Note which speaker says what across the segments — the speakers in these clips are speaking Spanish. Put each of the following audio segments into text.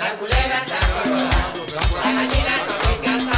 Speaker 1: La culebra está gorda, la gallina está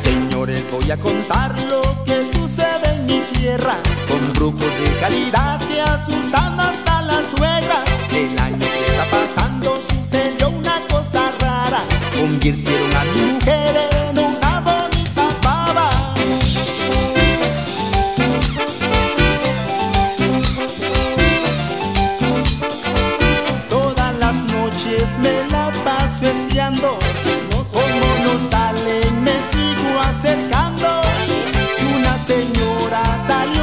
Speaker 2: Señores, voy a contar lo que sucede en mi tierra con de calidad te asustan hasta la suegra. El año que está pasando sucedió una cosa rara. Convirtieron a mi mujer en una bonita pava. Todas las noches me la paso espiando. Como no sale, me sigo acercando. Y una señora sale.